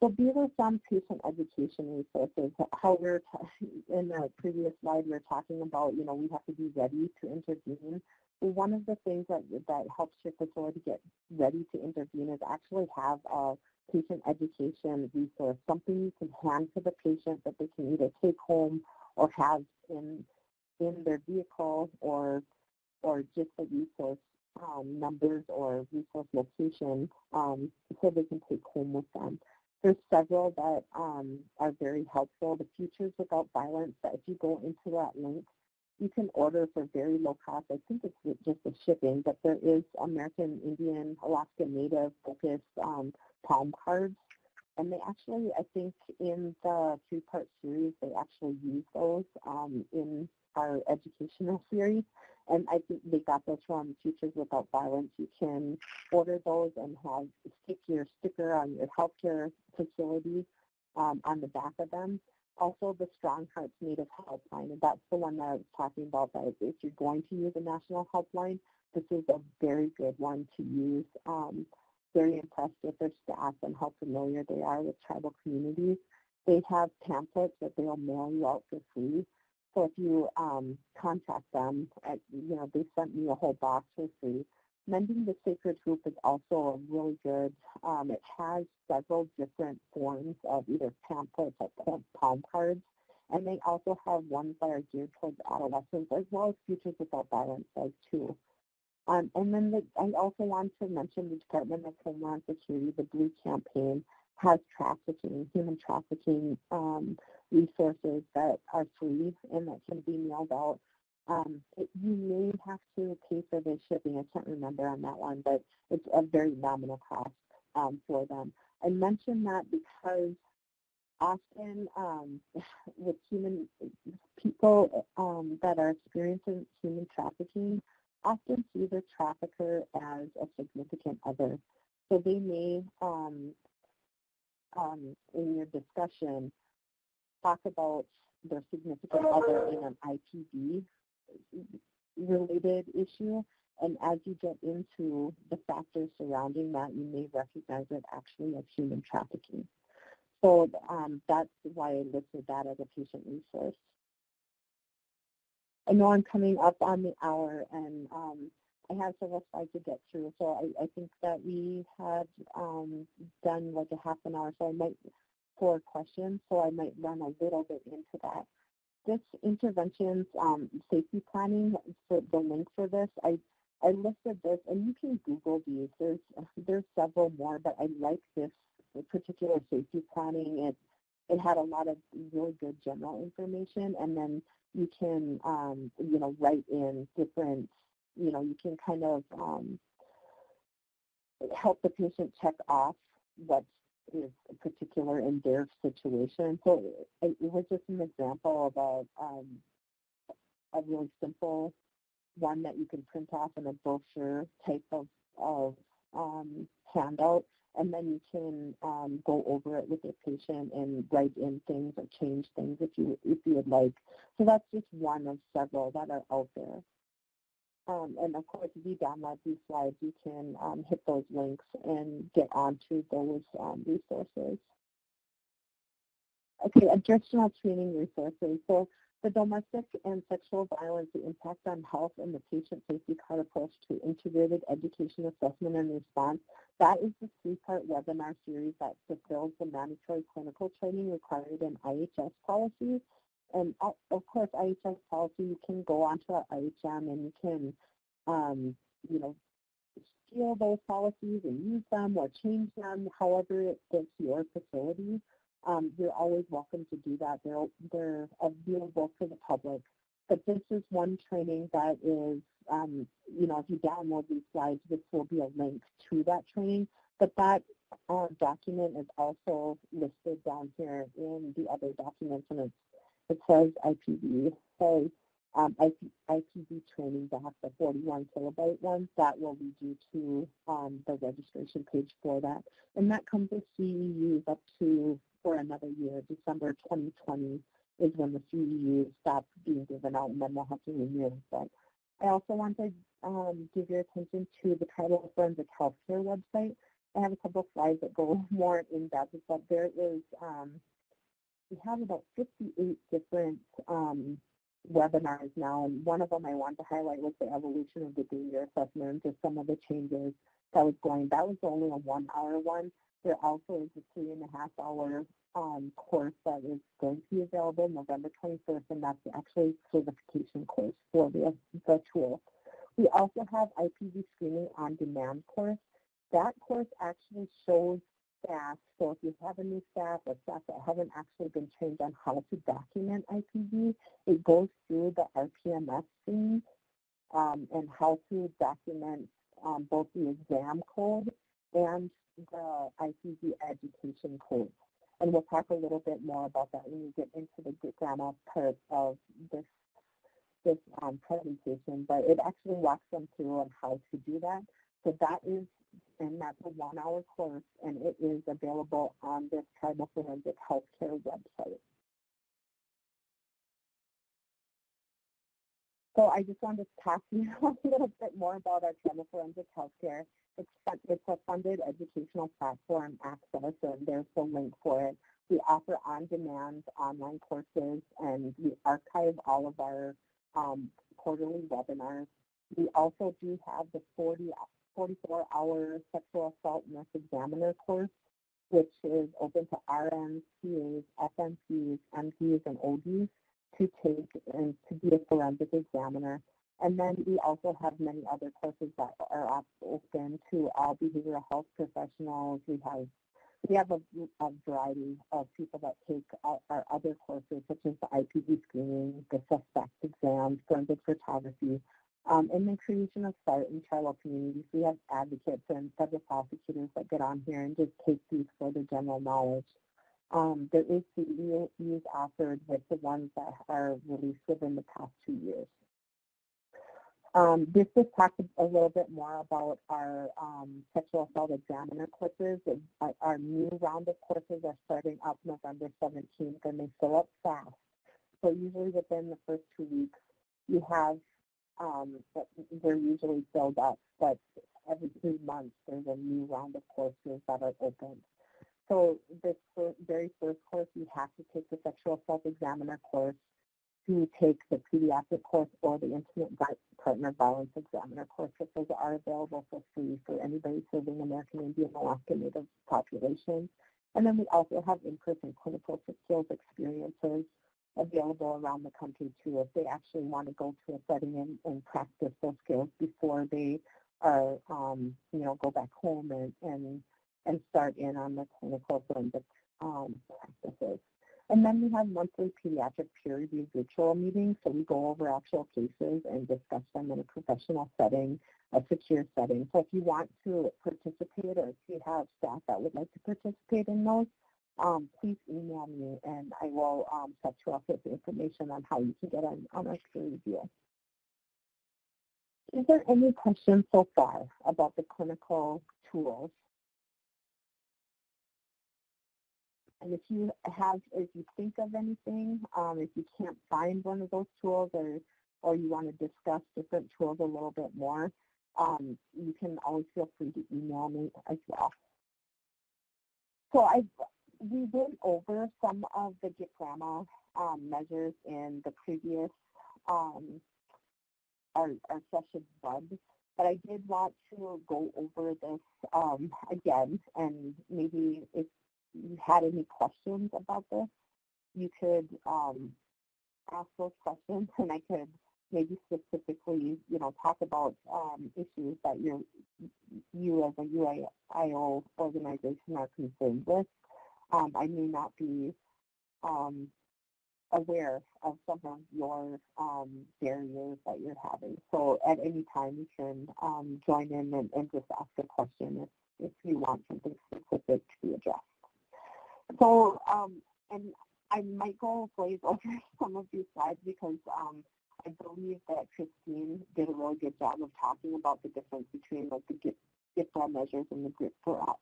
So these are some patient education resources. How we're in the previous slide, we are talking about, you know, we have to be ready to intervene. One of the things that that helps your facility get ready to intervene is actually have a patient education resource, something you can hand to the patient that they can either take home or have in in their vehicle or or just a resource um, numbers or resource location um, so they can take home with them. there's several that um, are very helpful. The Futures Without Violence, that if you go into that link, you can order for very low cost. I think it's just the shipping, but there is American Indian, Alaska Native focused um, palm cards. And they actually, I think in the three-part series, they actually use those um, in our educational series. And I think they got those from Futures Without Violence. You can order those and have stick your sticker on your healthcare facility um, on the back of them. Also, the Strong Hearts Native Helpline, and that's the one that I was talking about. That if you're going to use a national helpline, this is a very good one to use. Um, very impressed with their staff and how familiar they are with tribal communities. They have pamphlets that they'll mail you out for free. So if you um, contact them, at, you know, they sent me a whole box for free. Mending the Sacred Hoop is also a really good, um, it has several different forms of either pamphlets or palm cards. And they also have ones that are geared towards adolescents as well as Futures Without Violence does too. Um, and then the, I also want to mention the Department of Homeland Security, the Blue Campaign, has trafficking, human trafficking um, resources that are free and that can be mailed out. Um, it, you may have to pay for the shipping. I can't remember on that one, but it's a very nominal cost um, for them. I mention that because often um, with human people um, that are experiencing human trafficking often see the trafficker as a significant other. So they may, um, um, in your discussion, talk about their significant other in an IPV related issue. And as you get into the factors surrounding that, you may recognize it actually as human trafficking. So um, that's why I listed that as a patient resource. I know I'm coming up on the hour and um, I have several slides to get through, so I, I think that we had um, done like a half an hour, so I might, for questions, so I might run a little bit into that. This interventions um, safety planning, for the link for this, I, I listed this, and you can Google these. There's, there's several more, but I like this particular safety planning. It, it had a lot of really good general information, and then you can, um, you know, write in different, you know, you can kind of um, help the patient check off what is particular in their situation. So it, it was just an example of a, um, a really simple one that you can print off in a brochure type of, of um, handout and then you can um, go over it with your patient and write in things or change things if you if you would like. So that's just one of several that are out there. Um, and of course, if you download these slides, you can um, hit those links and get onto those um, resources. Okay, additional training resources. So the domestic and sexual violence, the impact on health and the patient safety card approach to integrated education assessment and response. That is the three-part webinar series that fulfills the mandatory clinical training required in IHS policies. And of course, IHS policy, you can go onto our IHM and you can, um, you know, steal those policies and use them or change them however it fits your facility um, you're always welcome to do that. They're, they're available for the public. But this is one training that is, um, you know, if you download these slides, this will be a link to that training. But that uh, document is also listed down here in the other documents, and it's, says IPV. So um, IP, IPV training back, the 41 kilobyte one, that will lead you to um, the registration page for that. And that comes with CEUs up to for another year. December 2020 is when the CEU stopped being given out, and then we'll have to renew. But I also want to um, give your attention to the Tribal Forensic Healthcare website. I have a couple slides that go more in depth, but there is, um, we have about 58 different um, webinars now, and one of them I want to highlight was the evolution of the danger assessment and just some of the changes that was going. That was only a one-hour one. There also is a three and a half hour um, course that is going to be available November 21st, and that's actually certification course for the, the tool. We also have IPV screening on demand course. That course actually shows staff. So if you have a new staff or staff that haven't actually been trained on how to document IPV, it goes through the RPMS thing um, and how to document um, both the exam code and the IPV education code. And we'll talk a little bit more about that when we get into the grammar part of this this um, presentation, but it actually walks them through on how to do that. So that is, and that's a one-hour course, and it is available on this Tribal Forensic Healthcare website. So I just wanted to talk to you a little bit more about our Tribal Forensic Healthcare. It's, a funded educational platform access, and there's a link for it. We offer on-demand online courses, and we archive all of our um, quarterly webinars. We also do have the 40, 44-hour sexual assault nurse examiner course, which is open to RNs, PAs, FNPs, MPs, and ODs to take and to be a forensic examiner. And then we also have many other courses that are open to all behavioral health professionals. We have we have a, a variety of people that take our, our, other courses, such as the IPV screening, the suspect exams, forensic photography, um, the creation of SART in tribal communities. We have advocates and federal prosecutors that get on here and just take these for the general knowledge. Um, there is CEUs offered with the ones that are released within the past two years. Um, this just talked a little bit more about our um, sexual assault examiner courses. Our, our new round of courses are starting up November 17th and they fill up fast. So usually within the first two weeks, you have, um, they're usually filled up, but every three months there's a new round of courses that are open. So this very first course, you have to take the sexual assault examiner course to take the pediatric course or the intimate partner violence examiner course. If Those are available for free for anybody serving American Indian Alaska Native populations. And then we also have in-person clinical skills experiences available around the country too if they actually want to go to a setting and, and practice those skills before they are, um, you know, go back home and, and, and start in on the clinical forensic um, practices. And then we have monthly pediatric peer review virtual meetings, so we go over actual cases and discuss them in a professional setting, a secure setting. So if you want to participate or if you have staff that would like to participate in those, um, please email me and I will um, set you up with information on how you can get on, on our peer review. Is there any questions so far about the clinical tools? And if you have, if you think of anything, um, if you can't find one of those tools or, or you want to discuss different tools a little bit more, um, you can always feel free to email me as well. So I, we went over some of the Get Grandma um, measures in the previous um, our, our session one, but I did want to go over this um, again and maybe if you had any questions about this, you could um, ask those questions and I could maybe specifically, you know, talk about um, issues that you you as a UIO organization are concerned with. Um, I may not be um, aware of some of your um, barriers that you're having. So at any time you can um, join in and, and, just ask a question if, if you want something specific to be addressed. So, um, and I might go glaze over some of these slides because um, I believe that Christine did a really good job of talking about the difference between like the GIP, GPRA measures and the GPRA,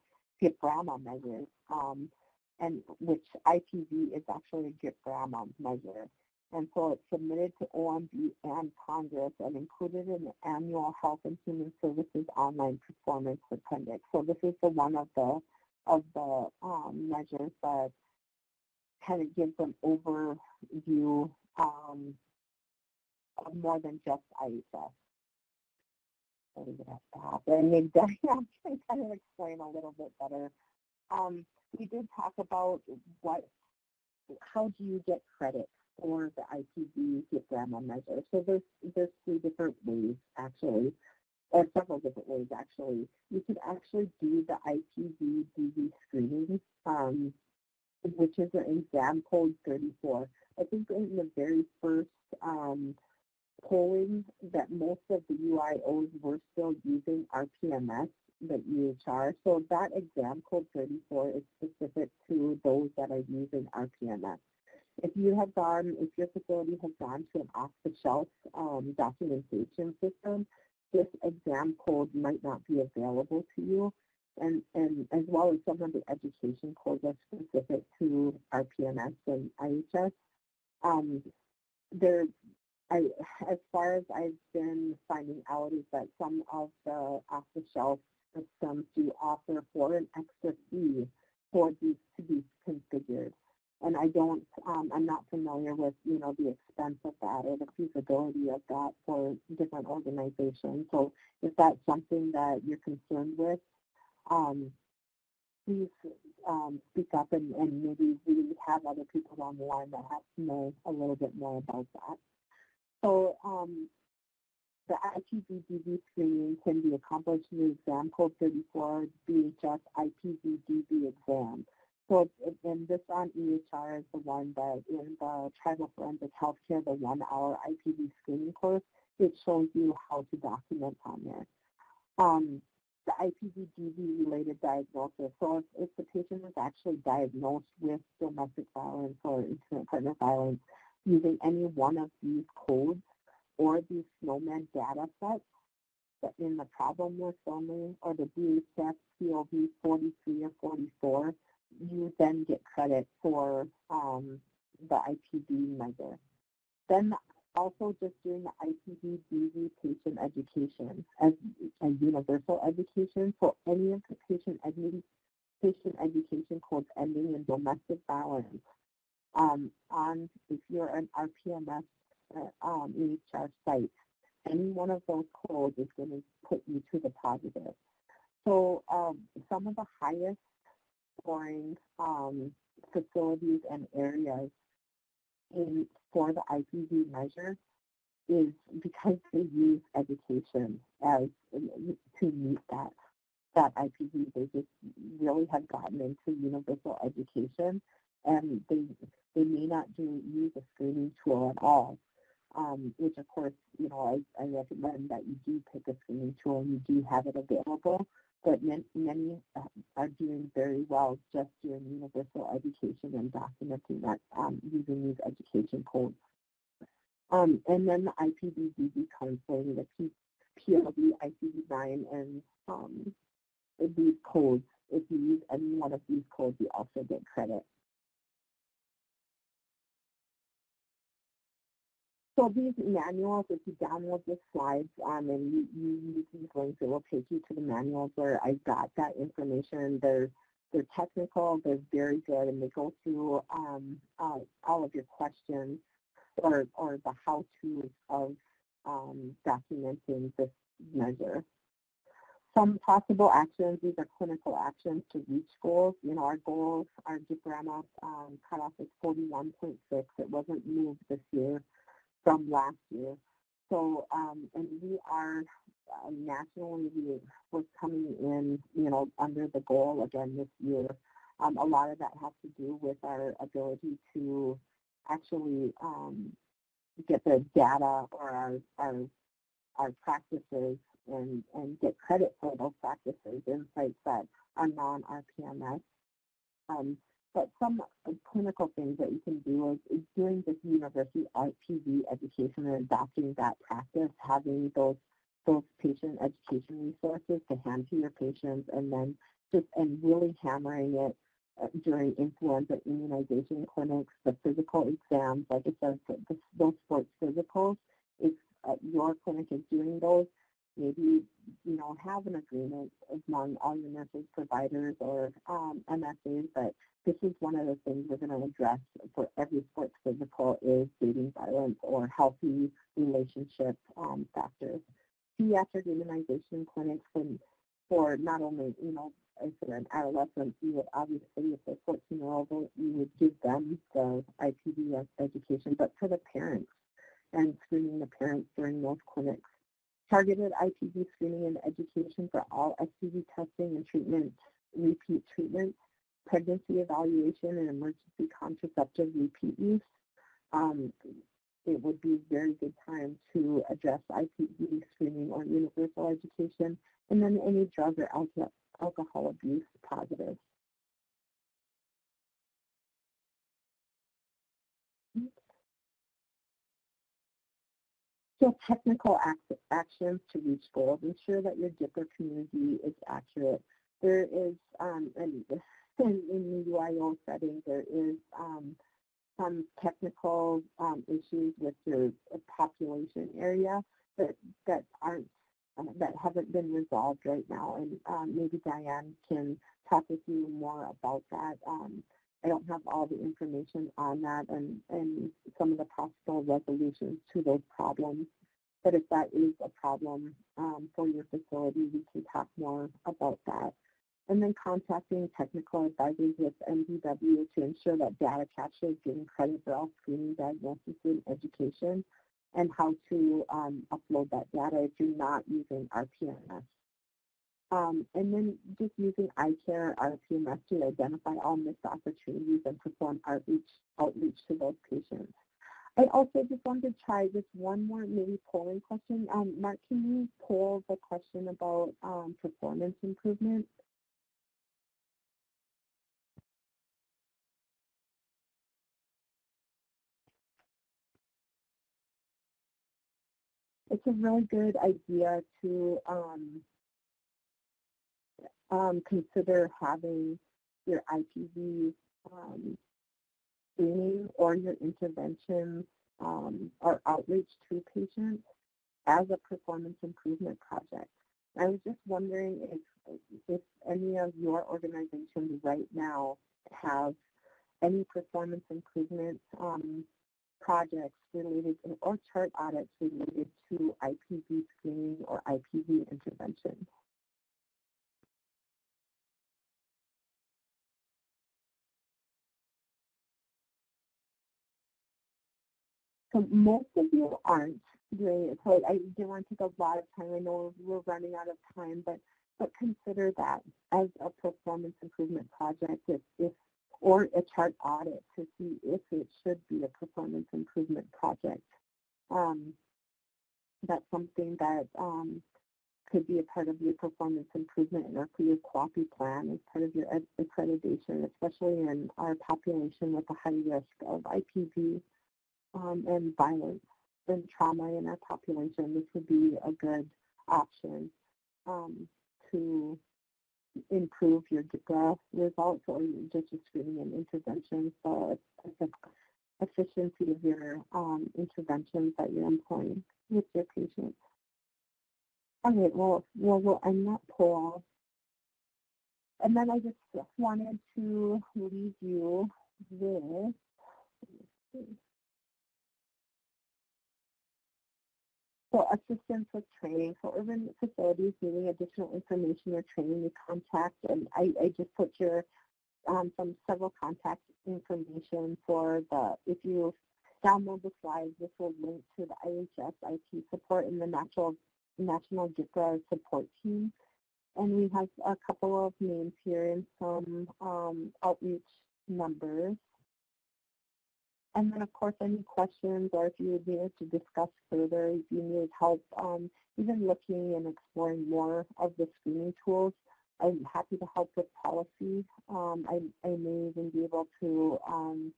measures, um, and which IPV is actually a GPRAMA measure. And so it's submitted to OMB and Congress and included in the annual Health and Human Services Online Performance Appendix. So this is the one of the of the um, measures that kind of gives an overview um, of more than just IHS. So at that. And maybe Diane can kind of explain a little bit better. Um, we did talk about what, how do you get credit for the IPV GPRAMA measure. So there's, there's three different ways actually. or several different ways actually. You could actually do the IPV DV screening, um, which is an exam code 34. I think in the very first um, polling that most of the UIOs were still using RPMS, the EHR. So that exam code 34 is specific to those that are using RPMS. If you have gone, if your facility has gone to an off-the-shelf um, documentation system, this exam code might not be available to you. And, and as well as some of the education codes are specific to RPMS and IHS. Um, there, I, as far as I've been finding out is that some of the off-the-shelf systems do offer for an extra fee for these to be configured and I don't, um, I'm not familiar with, you know, the expense of that or the feasibility of that for different organizations. So if that's something that you're concerned with, um, please um, speak up and, and maybe we have other people on the line that have to know a little bit more about that. So um, the IPV-DV screening can be accomplished through exam code 34 BHS IPV-DV exam. So and this on EHR is the one that in the Tribal Forensic Healthcare, the one-hour IPV screening course, it shows you how to document on there. Um, the IPV-DV related diagnosis. So if, if, the patient is actually diagnosed with domestic violence or intimate partner violence using any one of these codes or these SNOMED data sets, that in the problem list only, or the BHS POV 43 or 44, you then get credit for um, the IPV measure. Then also just doing the IPV DV patient education as a universal education. So any of the patient, edu patient education codes ending in domestic violence um, on, if you're an RPMS uh, um, EHR site, any one of those codes is going to put you to the positive. So um, some of the highest scoring um, facilities and areas in, for the IPV measure is because they use education as to meet that that IPV. They just really have gotten into universal education, and they they may not do use a screening tool at all. Um, which of course, you know, I, I recommend that you do pick a screening tool and you do have it available but many uh, are doing very well just doing universal education and documenting that um, using these education codes. Um, and then the IPV-DV counseling, the PLB, ICD-9, and um, these codes. If you use any one of these codes, you also get credit. So these manuals, if you download the slides um, and you, you use these links, it will take you to the manuals where I got that information. They're, they're technical, they're very good, and they go through um, uh, all of your questions or, or the how-tos of um, documenting this measure. Some possible actions, these are clinical actions to reach goals. You know, our goals, our GPRAMA um, cutoff is 41.6. It wasn't moved this year from last year. So, um, and we are uh, nationally, we, we're coming in, you know, under the goal again this year. Um, a lot of that has to do with our ability to actually um, get the data or our, our, our practices and, and get credit for those practices, insights that are non-RPMS. Um, but some clinical things that you can do is, is doing this university IPV education and adopting that practice, having those those patient education resources to hand to your patients, and then just and really hammering it uh, during influenza immunization clinics, the physical exams, like I said, those sports physicals. If uh, your clinic is doing those, maybe you know have an agreement among all your nurses, providers, or um, MSAs but this is one of the things we're going to address for every sports physical is dating violence or healthy relationship um, factors. Pediatric immunization clinics for, for not only, you know, if they're an adolescent, you would obviously, if they're 14 year old, you would give them the IPV education, but for the parents and screening the parents during those clinics targeted IPV screening and education for all STD testing and treatment, repeat treatment, pregnancy evaluation, and emergency contraceptive repeat use. Um, it would be a very good time to address IPV screening or universal education, and then any drug or alcohol abuse positive. So technical act actions to reach goals. Ensure that your GPRA community is accurate. There is, um, in, in the UIO setting, there is um, some technical um, issues with your population area that, that aren't uh, that haven't been resolved right now, and um, maybe Diane can talk with you more about that. Um, I don't have all the information on that and, and some of the possible resolutions to those problems. But if that is a problem um, for your facility, we can talk more about that. And then contacting technical advisors with MDW to ensure that data capture is getting credit for all screening, diagnosis, and education, and how to um, upload that data if you're not using RPMS. Um, and then just using iCare RPMS to identify all missed opportunities and perform outreach, outreach to those patients. I also just wanted to try just one more maybe polling question. Um, Mark, can you poll the question about um, performance improvement? It's a really good idea to um, consider having your IPV um, screening or your interventions um, or outreach to patients as a performance improvement project. I was just wondering if, if any of your organizations right now have any performance improvement um, projects related or chart audits related to IPV screening or IPV intervention. So most of you aren't doing it. So I didn't want to take a lot of time. I know we're running out of time, but but consider that as a performance improvement project if, if or a chart audit to see if it should be a performance improvement project. Um, that's something that um, could be a part of your performance improvement or for your QAPI plan as part of your accreditation, especially in our population with a high risk of IPV um, and violence and trauma in our population, this would be a good option um, to improve your GPRA results or just your screening and interventions. So it's, the efficiency of your um, interventions that you're employing with your patients. Okay, well, well, we'll end that poll. And then I just wanted to leave you with, So assistance with training. For urban facilities needing additional information or training, you contact, and I, I just put your um, some several contact information for the, if you download the slides, this will link to the IHS IT support and the natural, National GPRA support team. And we have a couple of names here and some um, outreach numbers. And then, of course, any questions or if you needed to discuss further, if you need help um, even looking and exploring more of the screening tools, I'm happy to help with policy. Um, I, I, may even be able to um,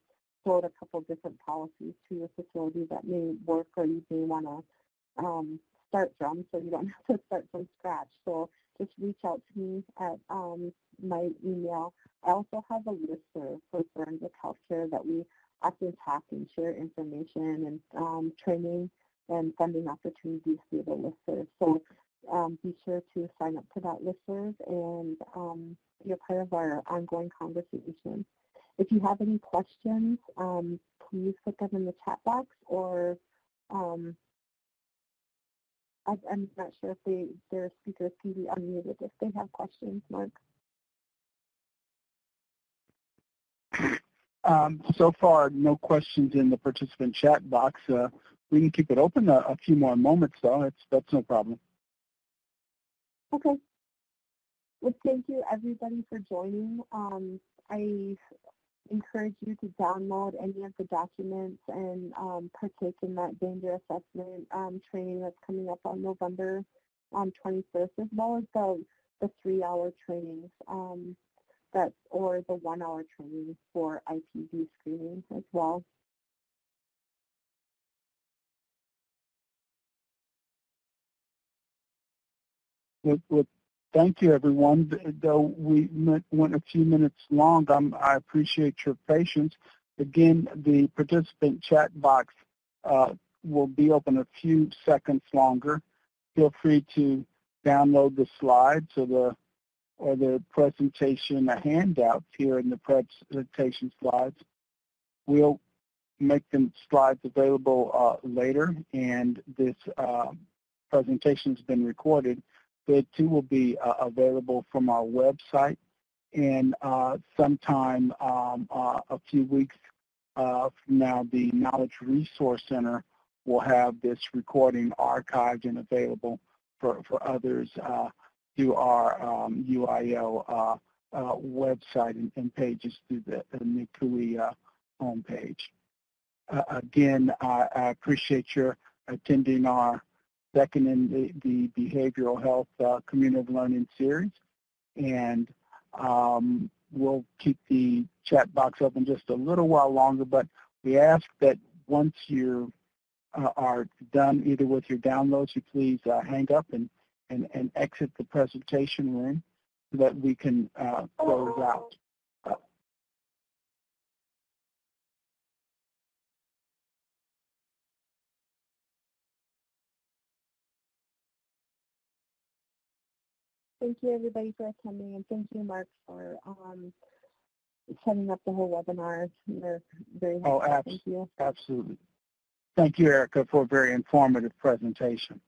float a couple different policies to your facility that may work or you may want to um, start from so you don't have to start from scratch. So just reach out to me at um, my email. I also have a listserv for forensic healthcare that we often talk and share information and um, training and funding opportunities through the listserv. So um, be sure to sign up to that listserv and um, be a part of our ongoing conversation. If you have any questions, um, please put them in the chat box or um, I, am not sure if they, their speakers can be unmuted if they have questions, Mark. Um, so far, no questions in the participant chat box. Uh, we can keep it open a, a few more moments, though. It's, that's no problem. Okay. Well, thank you everybody for joining. Um, I encourage you to download any of the documents and um, partake in that danger assessment um, training that's coming up on November um, 21st, as well as the, the three-hour trainings um, that, or the one-hour training for IPV screening as well. Well, thank you, everyone. Though we went went a few minutes long, um, I appreciate your patience. Again, the participant chat box uh, will be open a few seconds longer. Feel free to download the slides or the or the presentation the handouts here in the presentation slides. We'll make the slides available uh, later, and this uh, presentation has been recorded. It too will be uh, available from our website, and uh, sometime um, uh, a few weeks uh, from now, the Knowledge Resource Center will have this recording archived and available for, for others through our um, UIL uh, uh, website and, and, pages through the, the NCUIH uh, homepage. Again, I, I, appreciate your attending our second in the, the Behavioral Health Community of Learning series. And um, we'll keep the chat box open just a little while longer, but we ask that once you uh, are done either with your downloads, you please uh, hang up and, and, and exit the presentation room so that we can uh, close out. Thank you everybody for attending and thank you Mark for um, setting up the whole webinar. We're very Oh, helpful. abs- Thank you. absolutely. Thank you, Erica, for a very informative presentation.